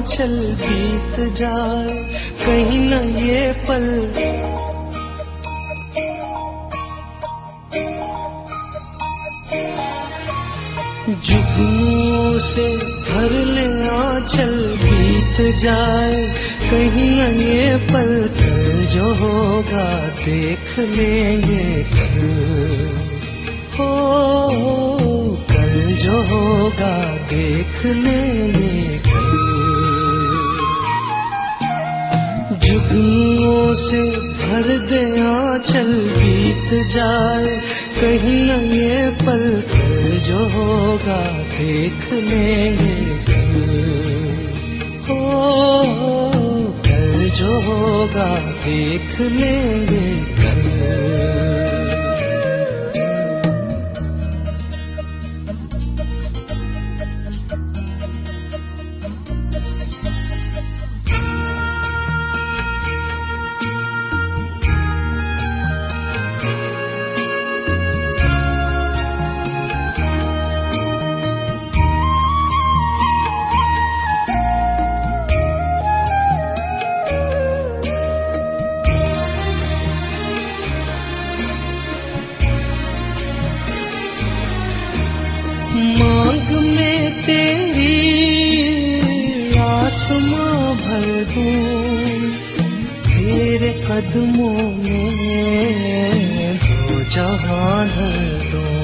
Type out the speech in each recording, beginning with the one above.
चल बीत जाए, कहीं न ये पल। जुगनू से भर ले आंचल बीत जाए, कहीं न ये पल कल जो होगा देख लेंगे कल। हो कल जो होगा देख लेंगे कल। जुगनुओं से भर दे आंचल बीत जाए, कहीं न ये पल कल जो होगा देख लेंगे कल। हो कल जो होगा देख लेंगे कल। आसमां भर दूँ। तेरे कदमों में दो जहान भर दूँ।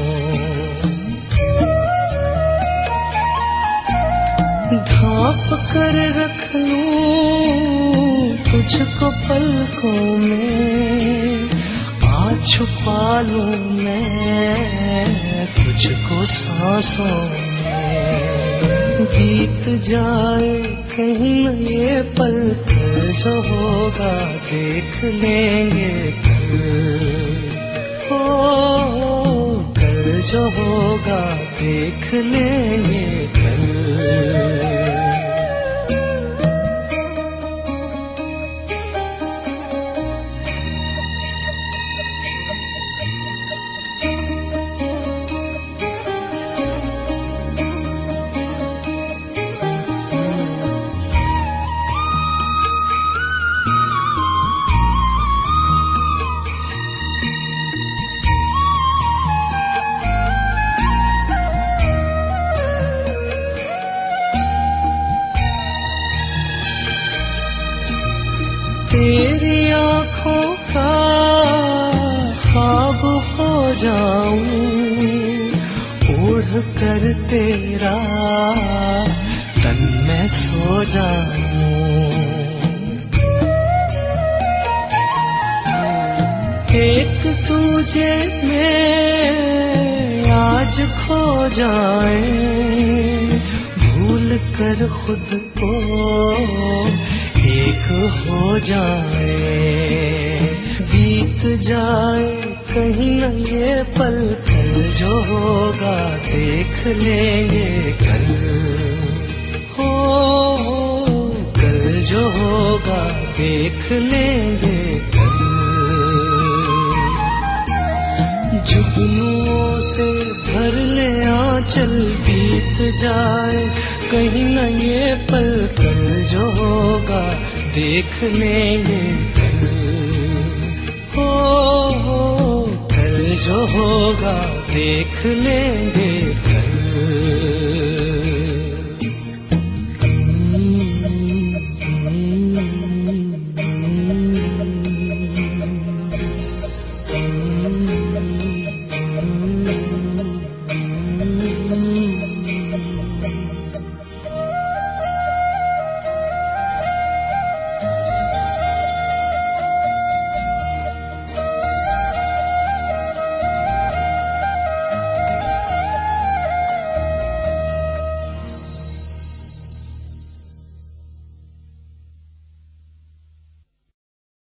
ढाप कर रख लूँ तुझको पलकों में, आ छुपा लूँ मैं तुझको सांसों बीत जाए, कहीं न ये पल कल जो होगा देख लेंगे कल। हो कल जो होगा देख लेंगे कल। जाऊँ, ओढ़ कर तेरा, तन में सो जाऊँ। एक तुझे में आज खो जाए, भूल कर खुद को एक हो जाए। जाए, कहीं न ये पल कल जो होगा देख लेंगे कल। हो हो, कल जो होगा देख लेंगे कल। जुगनुओं से भर ले आंचल बीत जाए, कहीं न ये पल कल जो होगा देख लेंगे कल। हो कल जो होगा देख लेंगे कल।